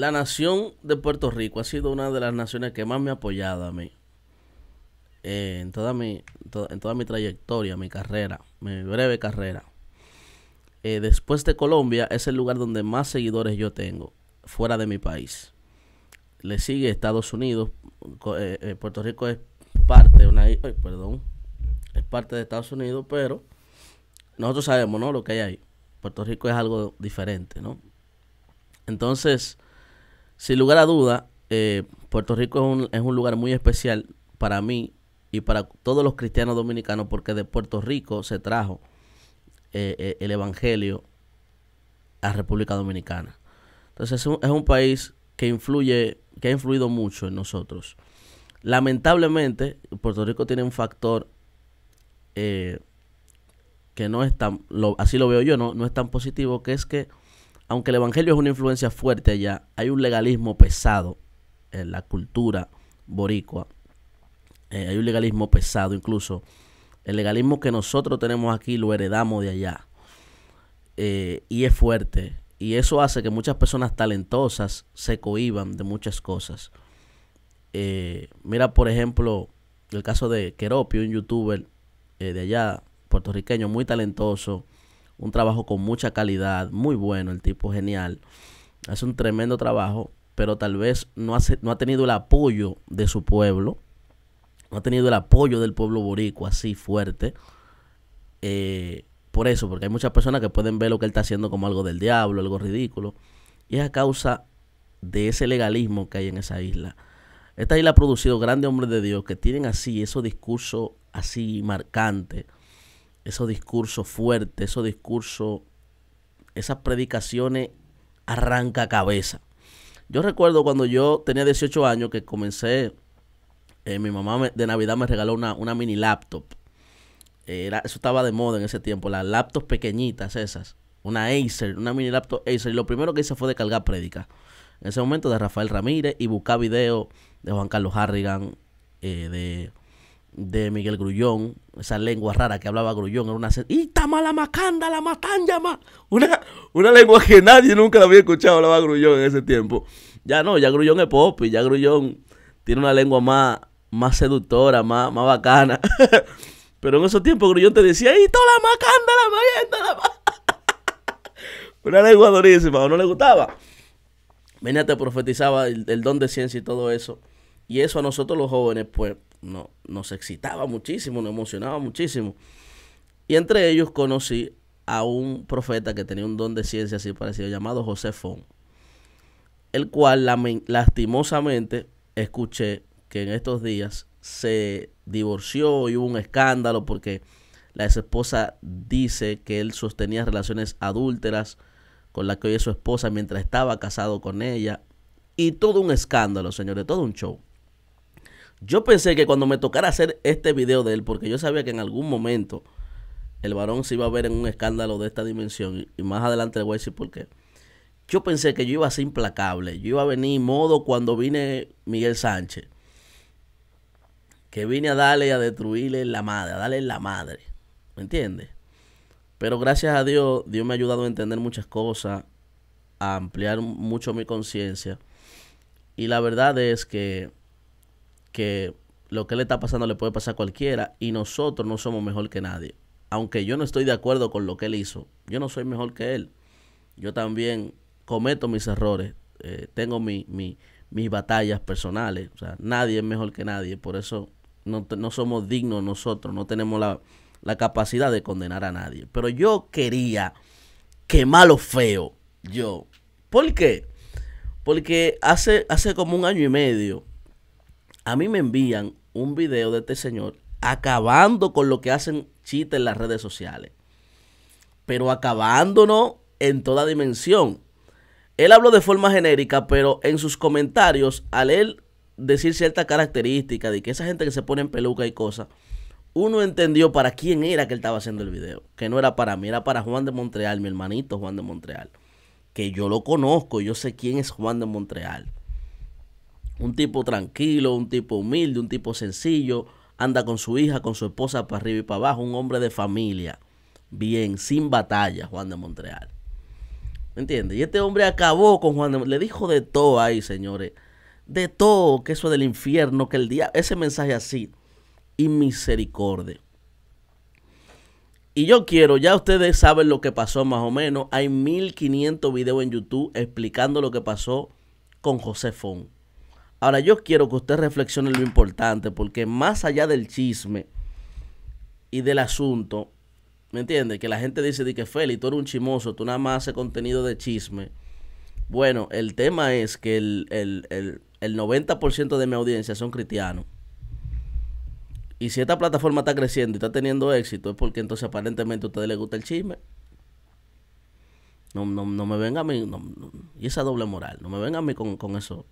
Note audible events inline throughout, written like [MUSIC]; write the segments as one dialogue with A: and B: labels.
A: la nación de Puerto Rico ha sido una de las naciones que más me ha apoyado a mí. Eh, en, toda mi, en toda mi trayectoria, mi carrera, mi breve carrera. Eh, después de Colombia es el lugar donde más seguidores yo tengo fuera de mi país. Le sigue Estados Unidos. Eh, Puerto Rico es parte, una, perdón, es parte de Estados Unidos, pero nosotros sabemos, ¿no? Lo que hay ahí. Puerto Rico es algo diferente, ¿no? Entonces, sin lugar a duda, eh, Puerto Rico es un, es un lugar muy especial para mí y para todos los cristianos dominicanos porque de Puerto Rico se trajo eh, eh, el Evangelio a República Dominicana. Entonces es un, es un, país que influye, que ha influido mucho en nosotros. Lamentablemente, Puerto Rico tiene un factor que no es tan, así lo veo yo, no, no es tan positivo, que es que aunque el Evangelio es una influencia fuerte allá, hay un legalismo pesado en la cultura boricua. Eh, hay un legalismo pesado incluso. El legalismo que nosotros tenemos aquí lo heredamos de allá. Eh, y es fuerte. Y eso hace que muchas personas talentosas se cohiban de muchas cosas. Eh, mira, por ejemplo, el caso de Keropio, un youtuber de allá, puertorriqueño, muy talentoso, un trabajo con mucha calidad, muy bueno, el tipo genial. Hace un tremendo trabajo, pero tal vez no, no ha tenido el apoyo de su pueblo, no ha tenido el apoyo del pueblo boricua así fuerte. Eh, por eso, porque hay muchas personas que pueden ver lo que él está haciendo como algo del diablo, algo ridículo. Y es a causa de ese legalismo que hay en esa isla. Esta isla ha producido grandes hombres de Dios que tienen así esos discursos así marcantes esos discursos fuertes, esos discursos, esas predicaciones arranca cabeza. Yo recuerdo cuando yo tenía 18 años que comencé, eh, mi mamá de Navidad me regaló una, una mini laptop. Era, eso estaba de moda en ese tiempo, las laptops pequeñitas esas. Una Acer, una mini laptop Acer. Y lo primero que hice fue descargar prédica. En ese momento de Rafael Ramírez y buscar videos de Juan Carlos Harrigan, eh, de de Miguel Grullón, esa lengua rara que hablaba Grullón, era una... ¡Y la macanda, la matan! Una, una lengua que nadie nunca la había escuchado hablaba Grullón en ese tiempo. Ya no, ya Grullón es pop y ya Grullón tiene una lengua más, más seductora, más, más bacana. [LAUGHS] Pero en esos tiempos Grullón te decía, ¡Y la macanda, la [LAUGHS] mayenda, la Una lengua durísima, ¿o no le gustaba? Venía, te profetizaba el don de ciencia y todo eso. Y eso a nosotros los jóvenes, pues, no, nos excitaba muchísimo, nos emocionaba muchísimo. Y entre ellos conocí a un profeta que tenía un don de ciencia así parecido, llamado José Fon, el cual lastimosamente escuché que en estos días se divorció y hubo un escándalo porque la ex esposa dice que él sostenía relaciones adúlteras con la que hoy es su esposa mientras estaba casado con ella. Y todo un escándalo, señores, todo un show. Yo pensé que cuando me tocara hacer este video de él, porque yo sabía que en algún momento el varón se iba a ver en un escándalo de esta dimensión, y más adelante le voy a decir por qué. Yo pensé que yo iba a ser implacable, yo iba a venir modo cuando vine Miguel Sánchez, que vine a darle a destruirle la madre, a darle la madre, ¿me entiendes? Pero gracias a Dios, Dios me ha ayudado a entender muchas cosas, a ampliar mucho mi conciencia. Y la verdad es que que lo que le está pasando le puede pasar a cualquiera y nosotros no somos mejor que nadie. Aunque yo no estoy de acuerdo con lo que él hizo, yo no soy mejor que él. Yo también cometo mis errores, eh, tengo mi, mi, mis batallas personales. O sea, nadie es mejor que nadie, por eso no, no somos dignos nosotros, no tenemos la, la capacidad de condenar a nadie. Pero yo quería quemar feo, yo. ¿Por qué? Porque hace, hace como un año y medio a mí me envían un video de este señor acabando con lo que hacen chistes en las redes sociales. Pero acabándonos en toda dimensión. Él habló de forma genérica, pero en sus comentarios, al él decir cierta característica de que esa gente que se pone en peluca y cosas, uno entendió para quién era que él estaba haciendo el video. Que no era para mí, era para Juan de Montreal, mi hermanito Juan de Montreal. Que yo lo conozco, yo sé quién es Juan de Montreal. Un tipo tranquilo, un tipo humilde, un tipo sencillo, anda con su hija, con su esposa para arriba y para abajo, un hombre de familia. Bien, sin batalla, Juan de Montreal. ¿Me entiendes? Y este hombre acabó con Juan de Le dijo de todo ahí, señores. De todo, que eso del infierno, que el día, ese mensaje así, y misericordia. Y yo quiero, ya ustedes saben lo que pasó más o menos. Hay 1500 videos en YouTube explicando lo que pasó con José Fon. Ahora yo quiero que usted reflexione lo importante, porque más allá del chisme y del asunto, ¿me entiende? Que la gente dice de que Feli, tú eres un chimoso, tú nada más haces contenido de chisme. Bueno, el tema es que el, el, el 90% de mi audiencia son cristianos. Y si esta plataforma está creciendo y está teniendo éxito, es porque entonces aparentemente a ustedes les gusta el chisme. No, no, no me venga a mí, y esa doble moral, no me venga a mí con, con eso,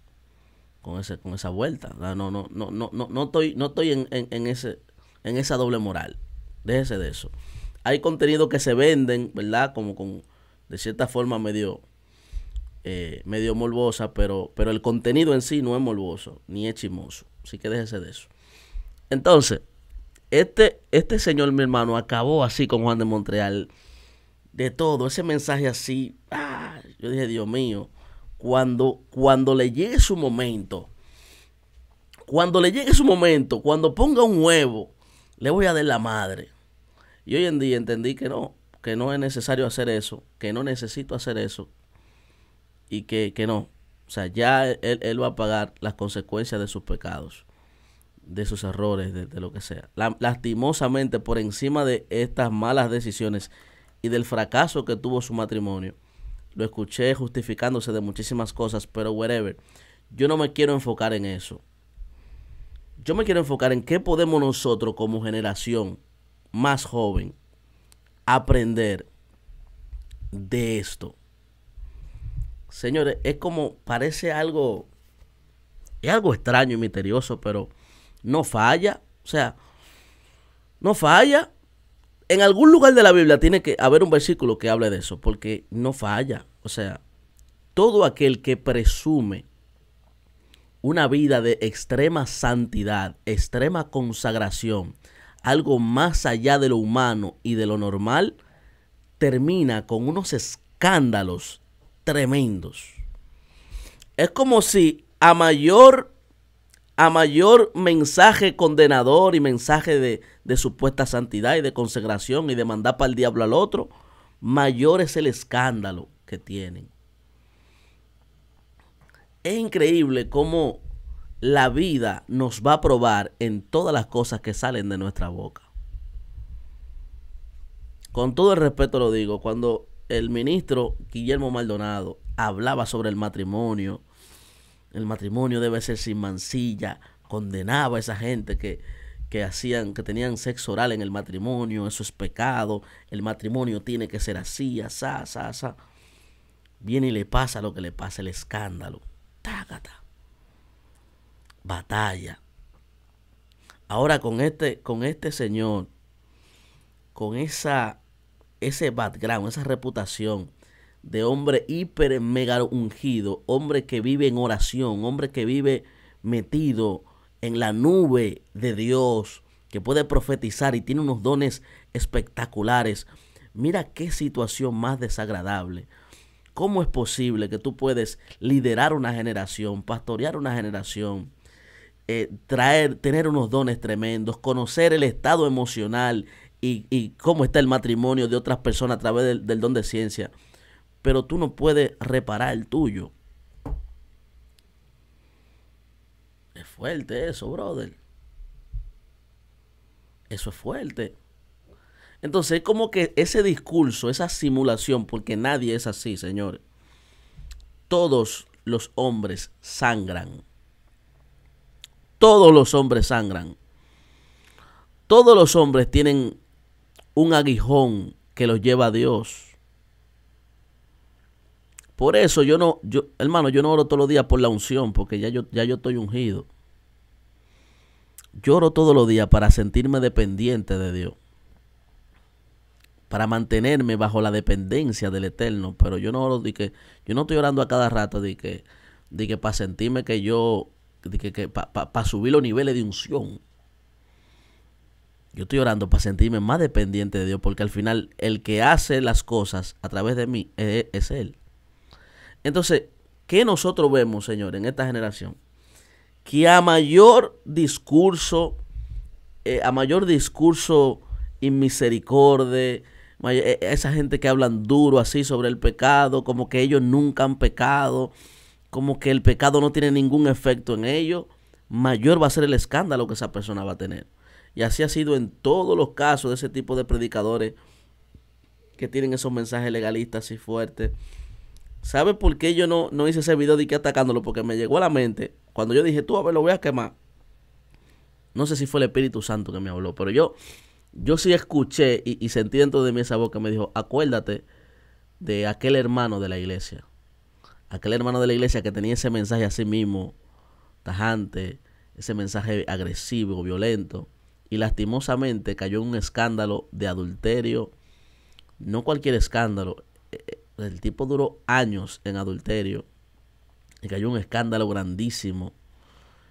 A: con ese, con esa vuelta. No, no, no, no, no, no estoy, no estoy en, en, ese, en esa doble moral. Déjese de eso. Hay contenido que se venden, ¿verdad? Como con, de cierta forma medio, eh, medio morbosa, pero, pero el contenido en sí no es morboso, ni es chimoso. Así que déjese de eso. Entonces, este, este señor, mi hermano, acabó así con Juan de Montreal. De todo, ese mensaje así. Ah, yo dije, Dios mío, cuando, cuando le llegue su momento, cuando le llegue su momento, cuando ponga un huevo, le voy a dar la madre. Y hoy en día entendí que no, que no es necesario hacer eso, que no necesito hacer eso y que, que no. O sea, ya él, él va a pagar las consecuencias de sus pecados de sus errores, de, lo que sea. lastimosamente, por encima de estas malas decisiones y del fracaso que tuvo su matrimonio, lo escuché justificándose de muchísimas cosas, pero whatever. Yo no me quiero enfocar en eso. Yo me quiero enfocar en qué podemos nosotros como generación más joven aprender de esto. Señores, es como parece algo es algo extraño y misterioso, pero no falla. O sea, no falla. En algún lugar de la Biblia tiene que haber un versículo que hable de eso, porque no falla. O sea, todo aquel que presume una vida de extrema santidad, extrema consagración, algo más allá de lo humano y de lo normal, termina con unos escándalos tremendos. Es como si a mayor a mayor mensaje condenador y mensaje de, supuesta santidad y de consagración y de mandar para el diablo al otro, mayor es el escándalo que tienen. Es increíble cómo la vida nos va a probar en todas las cosas que salen de nuestra boca. Con todo el respeto lo digo, cuando el ministro Guillermo Maldonado hablaba sobre el matrimonio, el matrimonio debe ser sin mancilla, condenaba a esa gente que, que hacían, que tenían sexo oral en el matrimonio, eso es pecado, el matrimonio tiene que ser así, asá, asá, asá. Viene y le pasa lo que le pasa, el escándalo. Tágata. Batalla. Ahora con este, con este señor, con esa, ese background, esa reputación, de hombre hiper mega ungido, hombre que vive en oración, hombre que vive metido en la nube de Dios, que puede profetizar y tiene unos dones espectaculares. Mira qué situación más desagradable. ¿Cómo es posible que tú puedes liderar una generación, pastorear una generación, eh, traer, tener unos dones tremendos, conocer el estado emocional y, cómo está el matrimonio de otras personas a través del don de ciencia? Pero tú no puedes reparar el tuyo. Es fuerte eso, brother. Eso es fuerte. Entonces es como que ese discurso, esa simulación, porque nadie es así, señores. Todos los hombres sangran. Todos los hombres sangran. Todos los hombres tienen un aguijón que los lleva a Dios. Por eso yo no, yo, hermano, yo no oro todos los días por la unción, porque ya yo, ya yo estoy ungido. Yo oro todos los días para sentirme dependiente de Dios. Para mantenerme bajo la dependencia del Eterno. Pero yo no oro de que, yo no estoy orando a cada rato de que, de que para sentirme que yo, de que, para subir los niveles de unción. Yo estoy orando para sentirme más dependiente de Dios, porque al final el que hace las cosas a través de mí es Él. Entonces, ¿qué nosotros vemos, señor, en esta generación? Que a mayor discurso, eh, a mayor discurso inmisericordia, eh, esa gente que hablan duro así sobre el pecado, como que ellos nunca han pecado, como que el pecado no tiene ningún efecto en ellos, mayor va a ser el escándalo que esa persona va a tener. Y así ha sido en todos los casos de ese tipo de predicadores que tienen esos mensajes legalistas y fuertes. ¿Sabe por qué yo no, no hice ese video de que atacándolo? Porque me llegó a la mente cuando yo dije, tú a ver, lo voy a quemar. No sé si fue el Espíritu Santo que me habló, pero yo, yo sí escuché y, y sentí dentro de mí esa voz que me dijo, acuérdate de aquel hermano de la iglesia. Aquel hermano de la iglesia que tenía ese mensaje a sí mismo, tajante, ese mensaje agresivo, violento. Y lastimosamente cayó en un escándalo de adulterio. No cualquier escándalo. El tipo duró años en adulterio. Y cayó un escándalo grandísimo.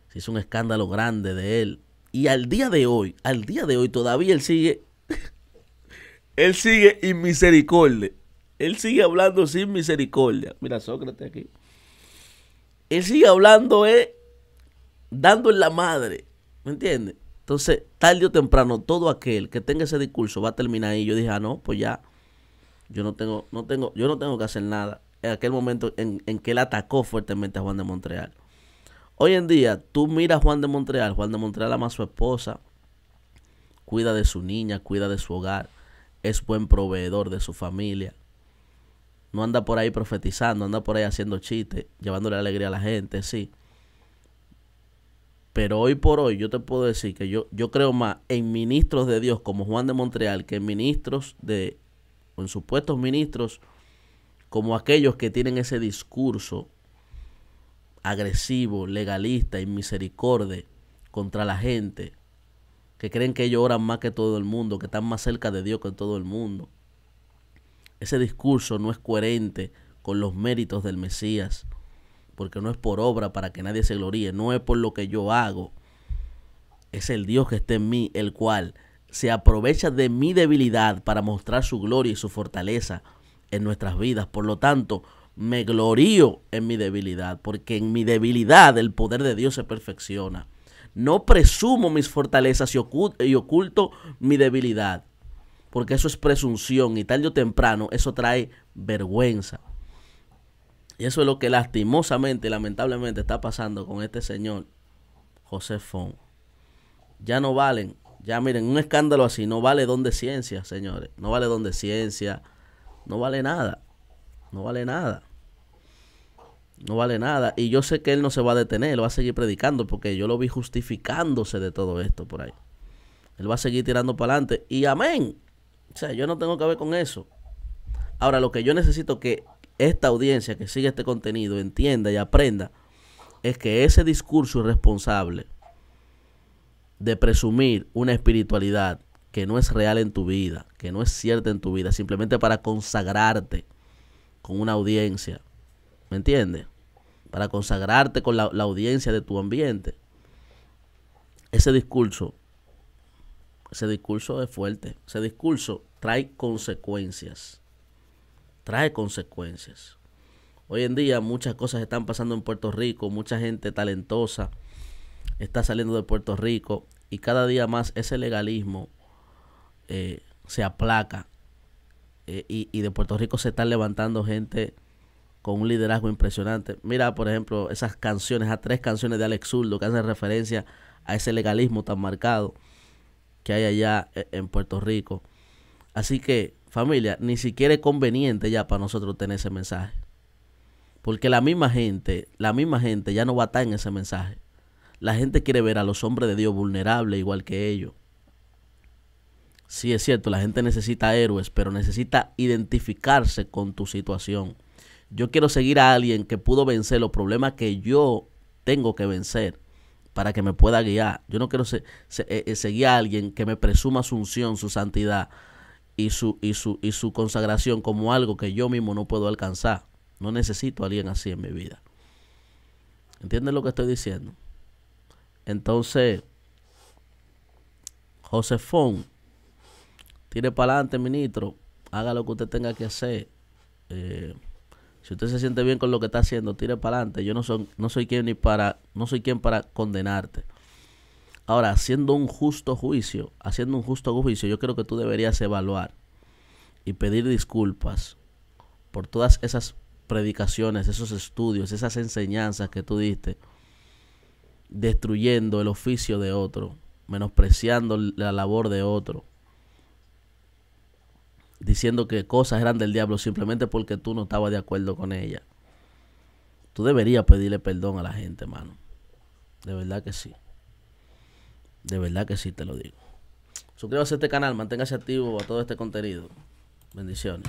A: Se hizo un escándalo grande de él. Y al día de hoy, al día de hoy todavía él sigue. [LAUGHS] él sigue inmisericordia. Él sigue hablando sin misericordia. Mira Sócrates aquí. Él sigue hablando, eh, dando en la madre. ¿Me entiendes? Entonces, tarde o temprano, todo aquel que tenga ese discurso va a terminar ahí. Yo dije, ah, no, pues ya. Yo no tengo, no tengo, yo no tengo que hacer nada. En aquel momento en, en que él atacó fuertemente a Juan de Montreal. Hoy en día, tú miras a Juan de Montreal. Juan de Montreal ama a su esposa. Cuida de su niña, cuida de su hogar. Es buen proveedor de su familia no anda por ahí profetizando, anda por ahí haciendo chistes, llevándole alegría a la gente, sí. Pero hoy por hoy yo te puedo decir que yo, yo creo más en ministros de Dios como Juan de Montreal que en ministros de, en supuestos ministros como aquellos que tienen ese discurso agresivo, legalista, inmisericordia contra la gente, que creen que ellos oran más que todo el mundo, que están más cerca de Dios que todo el mundo. Ese discurso no es coherente con los méritos del Mesías, porque no es por obra para que nadie se gloríe, no es por lo que yo hago, es el Dios que está en mí, el cual se aprovecha de mi debilidad para mostrar su gloria y su fortaleza en nuestras vidas. Por lo tanto, me glorío en mi debilidad, porque en mi debilidad el poder de Dios se perfecciona. No presumo mis fortalezas y oculto, mi debilidad porque eso es presunción y tarde o temprano eso trae vergüenza. Y eso es lo que lastimosamente, lamentablemente está pasando con este señor José Fon. Ya no valen, ya miren, un escándalo así no vale don de ciencia, señores. No vale don de ciencia, no vale nada, no vale nada. No vale nada. Y yo sé que él no se va a detener, él va a seguir predicando porque yo lo vi justificándose de todo esto por ahí. Él va a seguir tirando para adelante. Y amén. O sea, yo no tengo que ver con eso. Ahora, lo que yo necesito que esta audiencia que sigue este contenido entienda y aprenda es que ese discurso irresponsable de presumir una espiritualidad que no es real en tu vida, que no es cierta en tu vida, simplemente para consagrarte con una audiencia, ¿me entiendes? Para consagrarte con la, la audiencia de tu ambiente. Ese discurso ese discurso es fuerte. Ese discurso trae consecuencias. Trae consecuencias. Hoy en día muchas cosas están pasando en Puerto Rico. Mucha gente talentosa está saliendo de Puerto Rico. Y cada día más ese legalismo eh, se aplaca. Eh, y, y de Puerto Rico se están levantando gente con un liderazgo impresionante. Mira, por ejemplo, esas canciones, a tres canciones de Alex Zurdo que hacen referencia a ese legalismo tan marcado que hay allá e, en Puerto Rico. Así que, familia, ni siquiera es conveniente ya para nosotros tener ese mensaje. Porque la misma gente, la misma gente ya no va a estar en ese mensaje. La gente quiere ver a los hombres de Dios vulnerables igual que ellos. Sí, es cierto, la gente necesita héroes, pero necesita identificarse con tu situación. Yo quiero seguir a alguien que pudo vencer los problemas que yo tengo que vencer para que me pueda guiar. Yo no quiero eh, eh, seguir a alguien que me presuma su unción, su santidad y su, y, su, y su consagración como algo que yo mismo no puedo alcanzar. No necesito a alguien así en mi vida. ¿Entienden lo que estoy diciendo? Entonces, Josefón, tire para adelante, ministro. Haga lo que usted tenga que hacer. Eh, Si usted se siente bien con lo que está haciendo, tire para adelante. Yo no soy, no soy quien ni para, no soy quien para condenarte. Ahora, haciendo un justo juicio, haciendo un justo juicio, yo creo que tú deberías evaluar y pedir disculpas por todas esas predicaciones, esos estudios, esas enseñanzas que tú diste, destruyendo el oficio de otro, menospreciando la labor de otro, diciendo que cosas eran del diablo simplemente porque tú no estabas de acuerdo con ella. Tú deberías pedirle perdón a la gente, hermano. De verdad que sí. De verdad que sí, te lo digo. Suscríbase a este canal, manténgase activo a todo este contenido. Bendiciones.